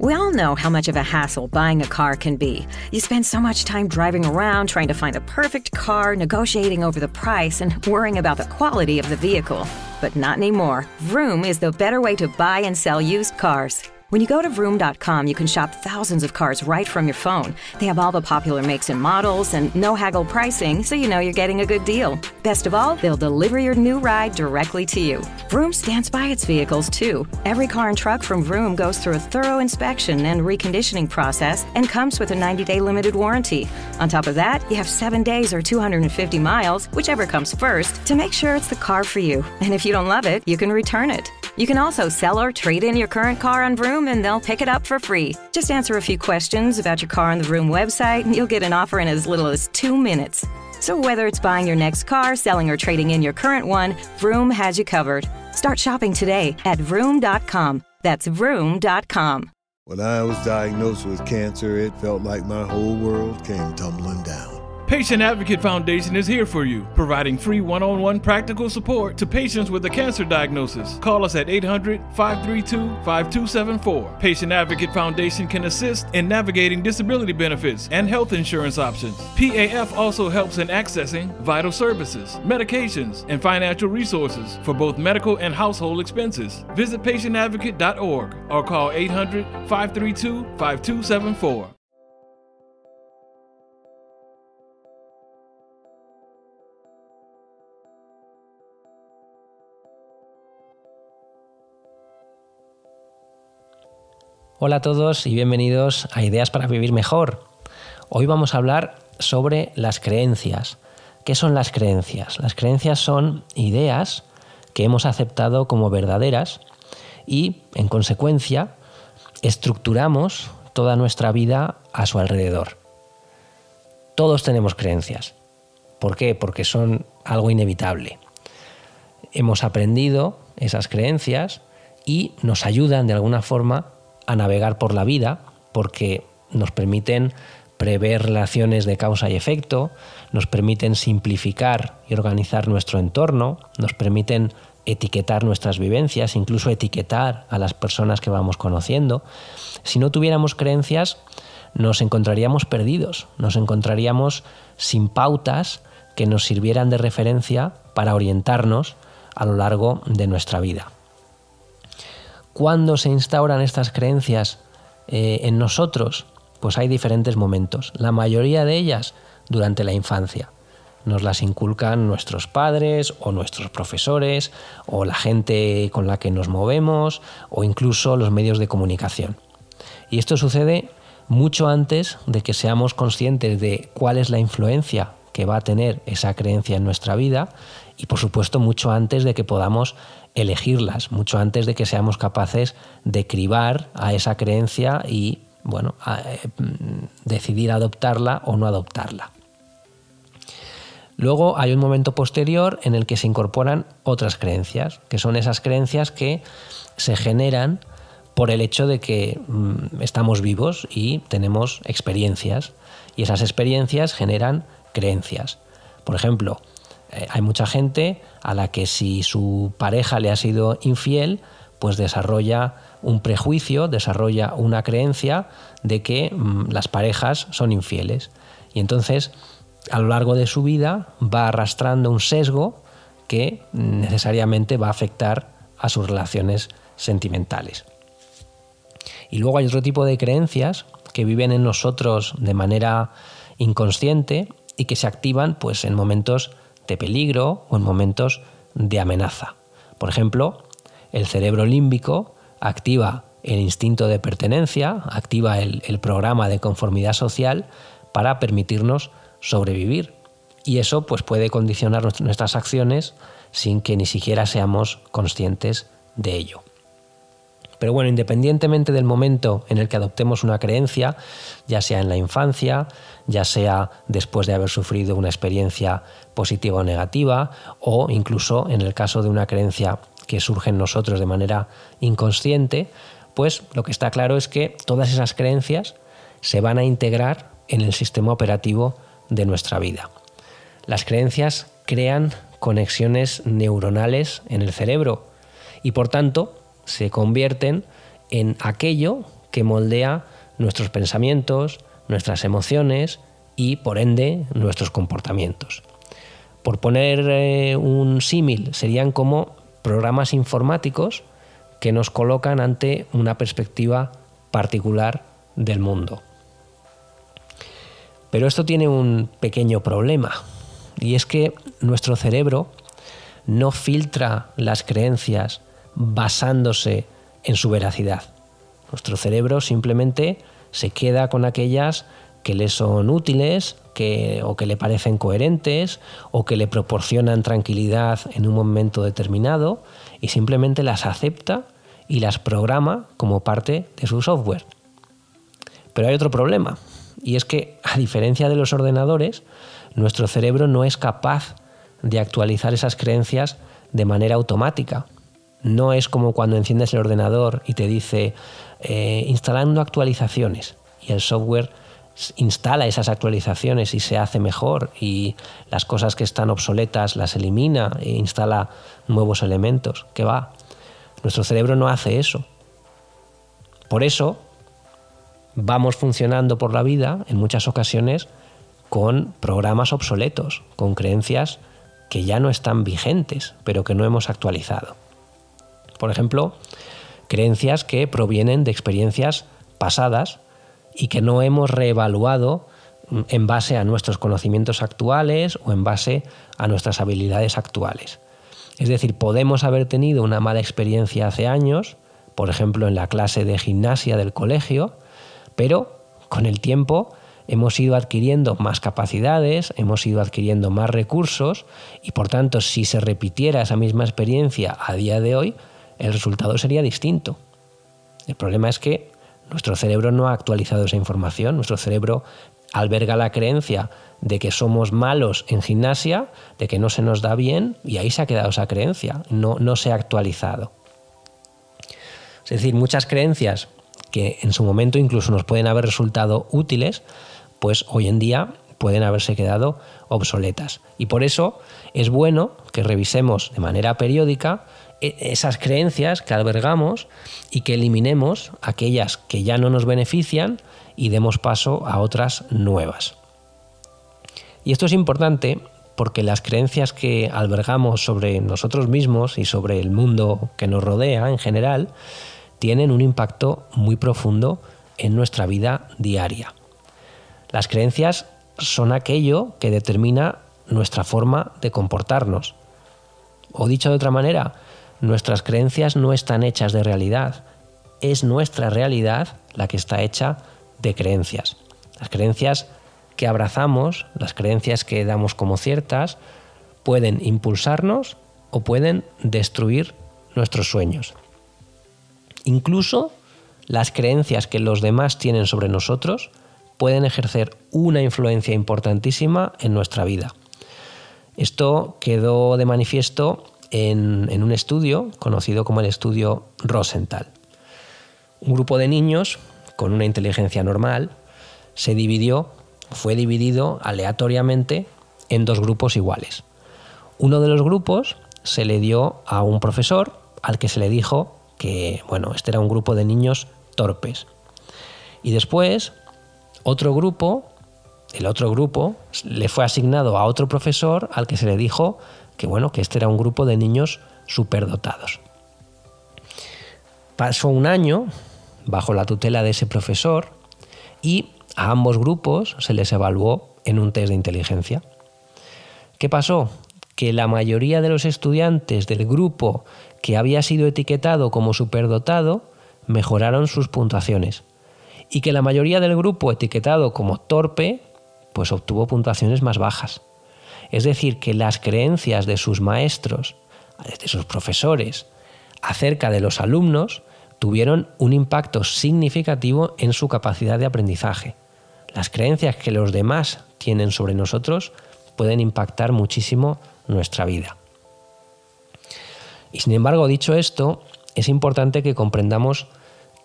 We all know how much of a hassle buying a car can be. You spend so much time driving around trying to find the perfect car, negotiating over the price, and worrying about the quality of the vehicle. But not anymore. Vroom is the better way to buy and sell used cars. When you go to Vroom.com, you can shop thousands of cars right from your phone. They have all the popular makes and models and no haggle pricing, so you know you're getting a good deal. Best of all, they'll deliver your new ride directly to you. Vroom stands by its vehicles, too. Every car and truck from Vroom goes through a thorough inspection and reconditioning process and comes with a 90 day limited warranty. On top of that, you have seven days or 250 miles, whichever comes first, to make sure it's the car for you. And if you don't love it, you can return it. You can also sell or trade in your current car on Vroom and they'll pick it up for free. Just answer a few questions about your car on the Vroom website and you'll get an offer in as little as two minutes. So whether it's buying your next car, selling, or trading in your current one, Vroom has you covered. Start shopping today at Vroom.com. That's Vroom.com. When I was diagnosed with cancer, it felt like my whole world came tumbling down. Patient Advocate Foundation is here for you, providing free one on one practical support to patients with a cancer diagnosis. Call us at 800 532 5274. Patient Advocate Foundation can assist in navigating disability benefits and health insurance options. PAF also helps in accessing vital services, medications, and financial resources for both medical and household expenses. Visit patientadvocate.org or call 800 532 5274. Hola a todos y bienvenidos a Ideas para Vivir Mejor. Hoy vamos a hablar sobre las creencias. ¿Qué son las creencias? Las creencias son ideas que hemos aceptado como verdaderas y, en consecuencia, estructuramos toda nuestra vida a su alrededor. Todos tenemos creencias. ¿Por qué? Porque son algo inevitable. Hemos aprendido esas creencias y nos ayudan de alguna forma a navegar por la vida porque nos permiten prever relaciones de causa y efecto, nos permiten simplificar y organizar nuestro entorno, nos permiten etiquetar nuestras vivencias, incluso etiquetar a las personas que vamos conociendo. Si no tuviéramos creencias, nos encontraríamos perdidos, nos encontraríamos sin pautas que nos sirvieran de referencia para orientarnos a lo largo de nuestra vida. ¿Cuándo se instauran estas creencias eh, en nosotros? Pues hay diferentes momentos. La mayoría de ellas durante la infancia. Nos las inculcan nuestros padres o nuestros profesores o la gente con la que nos movemos o incluso los medios de comunicación. Y esto sucede mucho antes de que seamos conscientes de cuál es la influencia que va a tener esa creencia en nuestra vida y por supuesto mucho antes de que podamos elegirlas, mucho antes de que seamos capaces de cribar a esa creencia y bueno, eh, decidir adoptarla o no adoptarla. Luego hay un momento posterior en el que se incorporan otras creencias, que son esas creencias que se generan por el hecho de que mm, estamos vivos y tenemos experiencias, y esas experiencias generan creencias. Por ejemplo, hay mucha gente a la que si su pareja le ha sido infiel, pues desarrolla un prejuicio, desarrolla una creencia de que mm, las parejas son infieles. Y entonces, a lo largo de su vida, va arrastrando un sesgo que necesariamente va a afectar a sus relaciones sentimentales. Y luego hay otro tipo de creencias que viven en nosotros de manera inconsciente y que se activan pues en momentos de peligro o en momentos de amenaza. Por ejemplo, el cerebro límbico activa el instinto de pertenencia, activa el, programa de conformidad social para permitirnos sobrevivir. Y eso pues, puede condicionar nuestras acciones sin que ni siquiera seamos conscientes de ello. Pero bueno, independientemente del momento en el que adoptemos una creencia, ya sea en la infancia, ya sea después de haber sufrido una experiencia positiva o negativa, o incluso en el caso de una creencia que surge en nosotros de manera inconsciente, pues lo que está claro es que todas esas creencias se van a integrar en el sistema operativo de nuestra vida. Las creencias crean conexiones neuronales en el cerebro y por tanto se convierten en aquello que moldea nuestros pensamientos, nuestras emociones y por ende nuestros comportamientos. Por poner eh, un símil, serían como programas informáticos que nos colocan ante una perspectiva particular del mundo. Pero esto tiene un pequeño problema, y es que nuestro cerebro no filtra las creencias basándose en su veracidad. Nuestro cerebro simplemente se queda con aquellas que le son útiles que, o que le parecen coherentes o que le proporcionan tranquilidad en un momento determinado y simplemente las acepta y las programa como parte de su software. Pero hay otro problema y es que a diferencia de los ordenadores, nuestro cerebro no es capaz de actualizar esas creencias de manera automática. No es como cuando enciendes el ordenador y te dice eh, instalando actualizaciones y el software instala esas actualizaciones y se hace mejor y las cosas que están obsoletas las elimina e instala nuevos elementos. ¿Qué va? Nuestro cerebro no hace eso. Por eso vamos funcionando por la vida en muchas ocasiones con programas obsoletos, con creencias que ya no están vigentes, pero que no hemos actualizado. Por ejemplo, creencias que provienen de experiencias pasadas y que no hemos reevaluado en base a nuestros conocimientos actuales o en base a nuestras habilidades actuales. Es decir, podemos haber tenido una mala experiencia hace años, por ejemplo en la clase de gimnasia del colegio, pero con el tiempo hemos ido adquiriendo más capacidades, hemos ido adquiriendo más recursos y por tanto si se repitiera esa misma experiencia a día de hoy, el resultado sería distinto. El problema es que nuestro cerebro no ha actualizado esa información, nuestro cerebro alberga la creencia de que somos malos en gimnasia, de que no se nos da bien y ahí se ha quedado esa creencia, no, no se ha actualizado. Es decir, muchas creencias que en su momento incluso nos pueden haber resultado útiles, pues hoy en día pueden haberse quedado obsoletas. Y por eso es bueno que revisemos de manera periódica esas creencias que albergamos y que eliminemos aquellas que ya no nos benefician y demos paso a otras nuevas. Y esto es importante porque las creencias que albergamos sobre nosotros mismos y sobre el mundo que nos rodea en general tienen un impacto muy profundo en nuestra vida diaria. Las creencias son aquello que determina nuestra forma de comportarnos. O dicho de otra manera, nuestras creencias no están hechas de realidad, es nuestra realidad la que está hecha de creencias. Las creencias que abrazamos, las creencias que damos como ciertas, pueden impulsarnos o pueden destruir nuestros sueños. Incluso las creencias que los demás tienen sobre nosotros pueden ejercer una influencia importantísima en nuestra vida. Esto quedó de manifiesto en, un estudio conocido como el estudio Rosenthal. Un grupo de niños con una inteligencia normal se dividió, fue dividido aleatoriamente en dos grupos iguales. Uno de los grupos se le dio a un profesor al que se le dijo que, bueno, este era un grupo de niños torpes. Y después otro grupo, el otro grupo, le fue asignado a otro profesor al que se le dijo que bueno, que este era un grupo de niños superdotados. Pasó un año bajo la tutela de ese profesor y a ambos grupos se les evaluó en un test de inteligencia. ¿Qué pasó? Que la mayoría de los estudiantes del grupo que había sido etiquetado como superdotado mejoraron sus puntuaciones y que la mayoría del grupo etiquetado como torpe pues obtuvo puntuaciones más bajas. Es decir, que las creencias de sus maestros, de sus profesores, acerca de los alumnos tuvieron un impacto significativo en su capacidad de aprendizaje. Las creencias que los demás tienen sobre nosotros pueden impactar muchísimo nuestra vida. Y sin embargo, dicho esto, es importante que comprendamos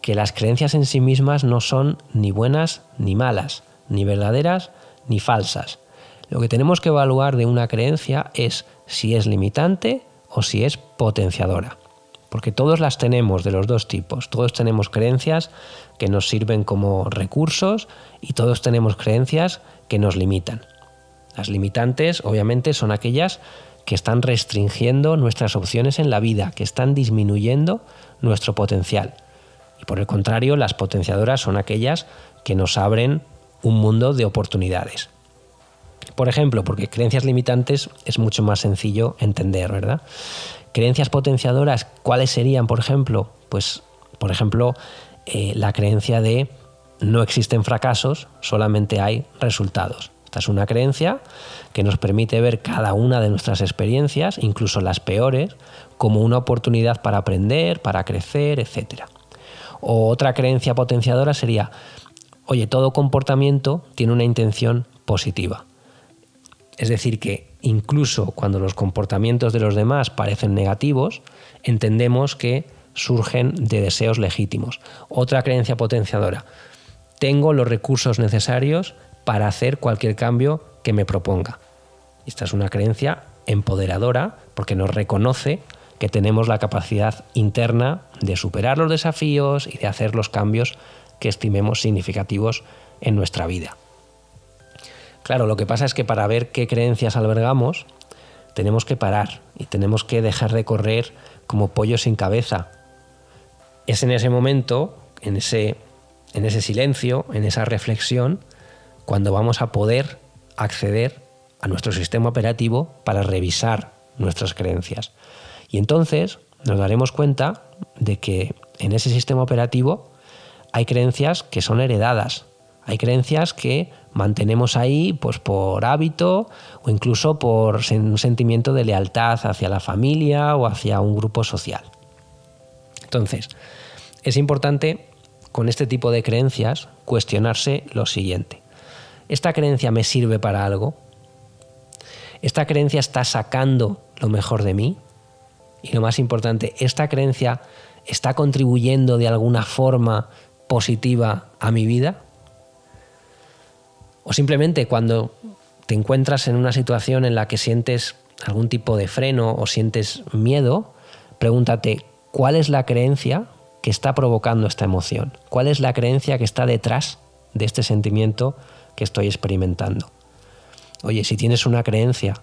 que las creencias en sí mismas no son ni buenas ni malas, ni verdaderas ni falsas. Lo que tenemos que evaluar de una creencia es si es limitante o si es potenciadora. porque todos las tenemos de los dos tipos. Todos tenemos creencias que nos sirven como recursos y todos tenemos creencias que nos limitan. Las limitantes, obviamente, son aquellas que están restringiendo nuestras opciones en la vida, que están disminuyendo nuestro potencial. Y por el contrario, las potenciadoras son aquellas que nos abren un mundo de oportunidades. Por ejemplo, porque creencias limitantes es mucho más sencillo entender, ¿verdad? Creencias potenciadoras, ¿cuáles serían, por ejemplo? Pues, por ejemplo, eh, la creencia de no existen fracasos, solamente hay resultados. Esta es una creencia que nos permite ver cada una de nuestras experiencias, incluso las peores, como una oportunidad para aprender, para crecer, etc. O otra creencia potenciadora sería, oye, todo comportamiento tiene una intención positiva. Es decir, que incluso cuando los comportamientos de los demás parecen negativos, entendemos que surgen de deseos legítimos. Otra creencia potenciadora. Tengo los recursos necesarios para hacer cualquier cambio que me proponga. Esta es una creencia empoderadora porque nos reconoce que tenemos la capacidad interna de superar los desafíos y de hacer los cambios que estimemos significativos en nuestra vida. Claro, lo que pasa es que para ver qué creencias albergamos, tenemos que parar y tenemos que dejar de correr como pollo sin cabeza. Es en ese momento, en ese, en ese silencio, en esa reflexión, cuando vamos a poder acceder a nuestro sistema operativo para revisar nuestras creencias. Y entonces nos daremos cuenta de que en ese sistema operativo hay creencias que son heredadas, hay creencias que mantenemos ahí pues por hábito o incluso por un sentimiento de lealtad hacia la familia o hacia un grupo social. Entonces, es importante con este tipo de creencias cuestionarse lo siguiente. ¿Esta creencia me sirve para algo? ¿Esta creencia está sacando lo mejor de mí? Y lo más importante, ¿esta creencia está contribuyendo de alguna forma positiva a mi vida? O simplemente cuando te encuentras en una situación en la que sientes algún tipo de freno o sientes miedo, pregúntate, ¿cuál es la creencia que está provocando esta emoción? ¿Cuál es la creencia que está detrás de este sentimiento que estoy experimentando? Oye, si tienes una creencia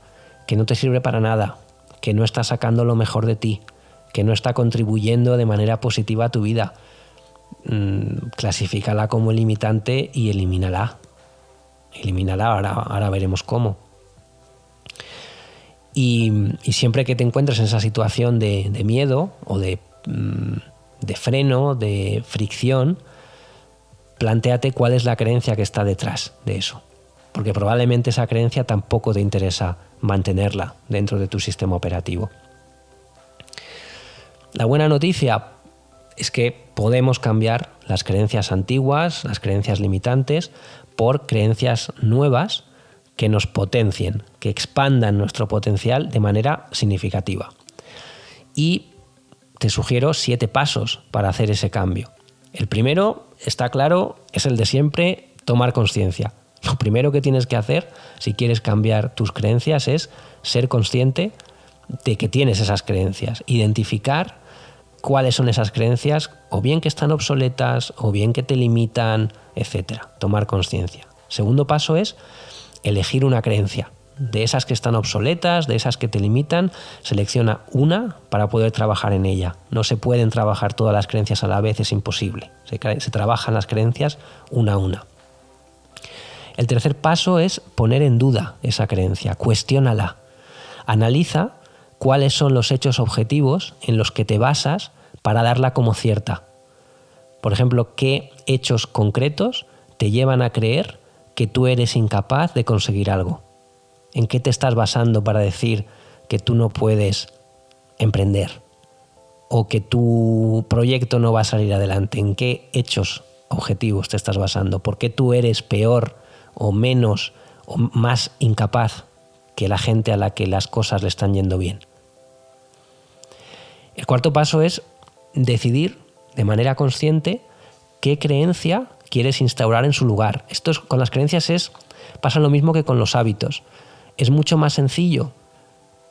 que no te sirve para nada, que no está sacando lo mejor de ti, que no está contribuyendo de manera positiva a tu vida, mmm, clasifícala como limitante y elimínala elimínala, ahora, ahora veremos cómo. Y, siempre que te encuentres en esa situación de, miedo o de, mm, de, freno, de fricción, planteate cuál es la creencia que está detrás de eso. Porque probablemente esa creencia tampoco te interesa mantenerla dentro de tu sistema operativo. La buena noticia es que podemos cambiar las creencias antiguas, las creencias limitantes, por creencias nuevas que nos potencien, que expandan nuestro potencial de manera significativa. Y te sugiero siete pasos para hacer ese cambio. El primero, está claro, es el de siempre, tomar conciencia. Lo primero que tienes que hacer si quieres cambiar tus creencias es ser consciente de que tienes esas creencias, identificar cuáles son esas creencias, o bien que están obsoletas, o bien que te limitan, etcétera. Tomar conciencia. Segundo paso es elegir una creencia. De esas que están obsoletas, de esas que te limitan, selecciona una para poder trabajar en ella. No se pueden trabajar todas las creencias a la vez, es imposible. Se, se trabajan las creencias una a una. El tercer paso es poner en duda esa creencia, cuestiónala. Analiza cuáles son los hechos objetivos en los que te basas para darla como cierta. Por ejemplo, qué hechos concretos te llevan a creer que tú eres incapaz de conseguir algo. ¿En qué te estás basando para decir que tú no puedes emprender? ¿O que tu proyecto no va a salir adelante? ¿En qué hechos objetivos te estás basando? ¿Por qué tú eres peor o menos o más incapaz que la gente a la que las cosas le están yendo bien? El cuarto paso es decidir de manera consciente qué creencia quieres instaurar en su lugar. Esto con las creencias es pasa lo mismo que con los hábitos. Es mucho más sencillo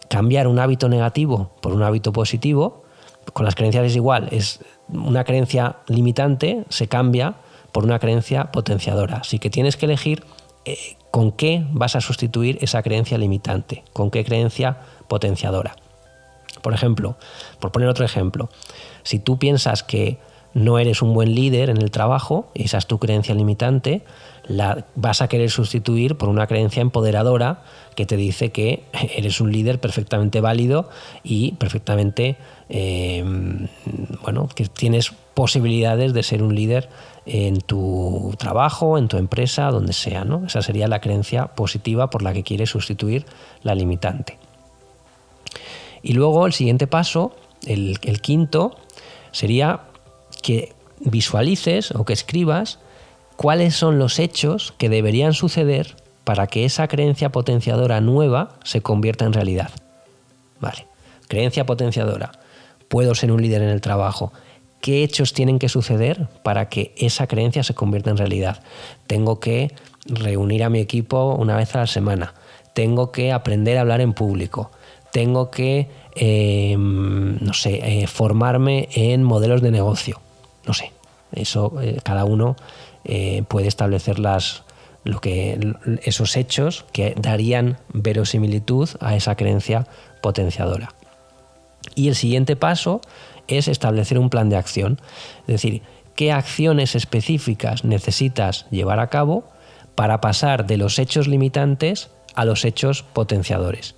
cambiar un hábito negativo por un hábito positivo con las creencias es igual, es una creencia limitante se cambia por una creencia potenciadora. Así que tienes que elegir eh, con qué vas a sustituir esa creencia limitante, con qué creencia potenciadora. Por ejemplo, por poner otro ejemplo, si tú piensas que no eres un buen líder en el trabajo, esa es tu creencia limitante, la vas a querer sustituir por una creencia empoderadora que te dice que eres un líder perfectamente válido y perfectamente, em, bueno, que tienes posibilidades de ser un líder en tu trabajo, en tu empresa, donde sea. ¿no? Esa sería la creencia positiva por la que quieres sustituir la limitante. Y luego el siguiente paso, el, quinto, sería que visualices o que escribas cuáles son los hechos que deberían suceder para que esa creencia potenciadora nueva se convierta en realidad. Vale, creencia potenciadora. Puedo ser un líder en el trabajo. ¿Qué hechos tienen que suceder para que esa creencia se convierta en realidad? Tengo que reunir a mi equipo una vez a la semana. Tengo que aprender a hablar en público. Tengo que, em, no sé, eh, formarme en modelos de negocio no sé, eso eh, cada uno eh, puede establecer las, lo que, esos hechos que darían verosimilitud a esa creencia potenciadora. Y el siguiente paso es establecer un plan de acción, es decir, qué acciones específicas necesitas llevar a cabo para pasar de los hechos limitantes a los hechos potenciadores.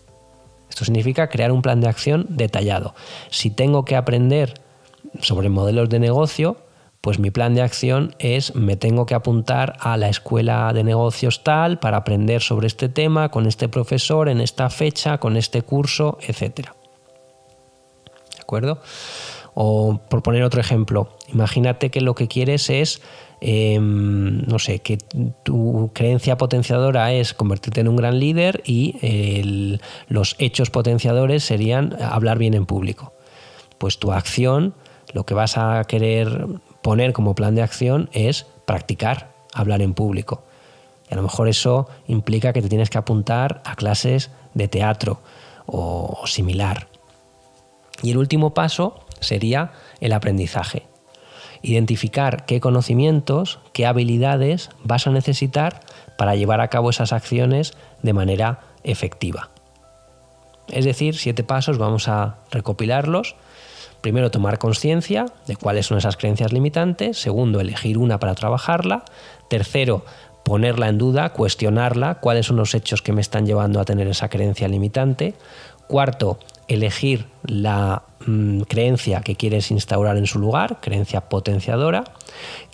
Esto significa crear un plan de acción detallado. Si tengo que aprender sobre modelos de negocio, pues mi plan de acción es me tengo que apuntar a la escuela de negocios tal para aprender sobre este tema con este profesor en esta fecha, con este curso, etc. ¿De acuerdo? O por poner otro ejemplo, imagínate que lo que quieres es, em, no sé, que tu creencia potenciadora es convertirte en un gran líder y los hechos potenciadores serían hablar bien en público. Pues tu acción lo que vas a querer poner como plan de acción es practicar hablar en público. Y a lo mejor eso implica que te tienes que apuntar a clases de teatro o similar. Y el último paso sería el aprendizaje. Identificar qué conocimientos, qué habilidades vas a necesitar para llevar a cabo esas acciones de manera efectiva. Es decir, siete pasos, vamos a recopilarlos Primero, tomar conciencia de cuáles son esas creencias limitantes. Segundo, elegir una para trabajarla. Tercero, ponerla en duda, cuestionarla, cuáles son los hechos que me están llevando a tener esa creencia limitante. Cuarto, elegir la mm, creencia que quieres instaurar en su lugar, creencia potenciadora.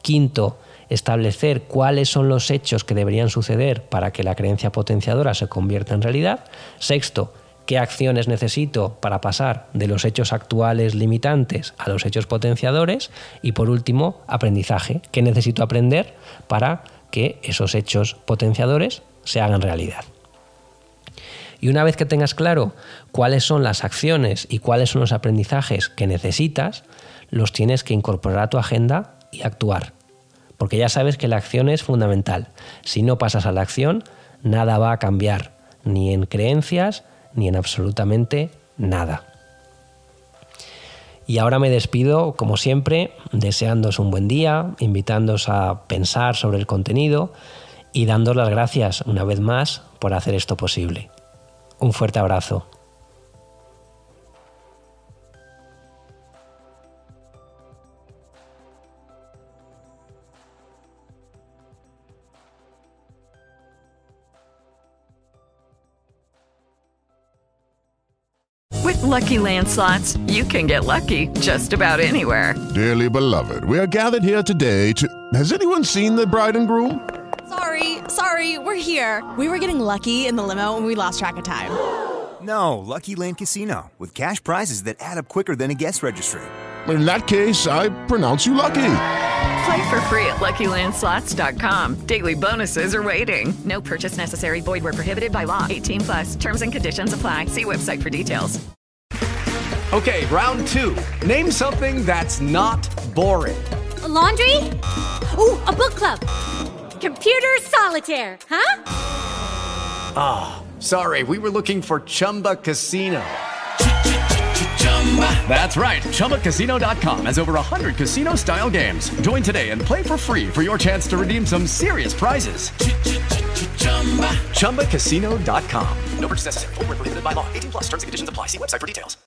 Quinto, establecer cuáles son los hechos que deberían suceder para que la creencia potenciadora se convierta en realidad. Sexto, qué acciones necesito para pasar de los hechos actuales limitantes a los hechos potenciadores y por último, aprendizaje, qué necesito aprender para que esos hechos potenciadores se hagan realidad. Y una vez que tengas claro cuáles son las acciones y cuáles son los aprendizajes que necesitas, los tienes que incorporar a tu agenda y actuar. Porque ya sabes que la acción es fundamental. Si no pasas a la acción, nada va a cambiar, ni en creencias, ni en absolutamente nada. Y ahora me despido, como siempre, deseándos un buen día, invitándos a pensar sobre el contenido y dándos las gracias una vez más por hacer esto posible. Un fuerte abrazo. With lucky Land slots, you can get lucky just about anywhere. Dearly beloved, we are gathered here today to. Has anyone seen the bride and groom? Sorry, sorry, we're here. We were getting lucky in the limo and we lost track of time. No, Lucky Land Casino, with cash prizes that add up quicker than a guest registry. In that case, I pronounce you lucky. Play for free at LuckyLandSlots.com. Daily bonuses are waiting. No purchase necessary. Void where prohibited by law. 18 plus. Terms and conditions apply. See website for details. Okay, round two. Name something that's not boring. A laundry? Ooh, a book club. Computer solitaire, huh? Ah, oh, sorry. We were looking for Chumba Casino. That's right. ChumbaCasino.com has over 100 casino style games. Join today and play for free for your chance to redeem some serious prizes. ChumbaCasino.com. No purchase necessary. Full prohibited by law. 18 plus terms and conditions apply. See website for details.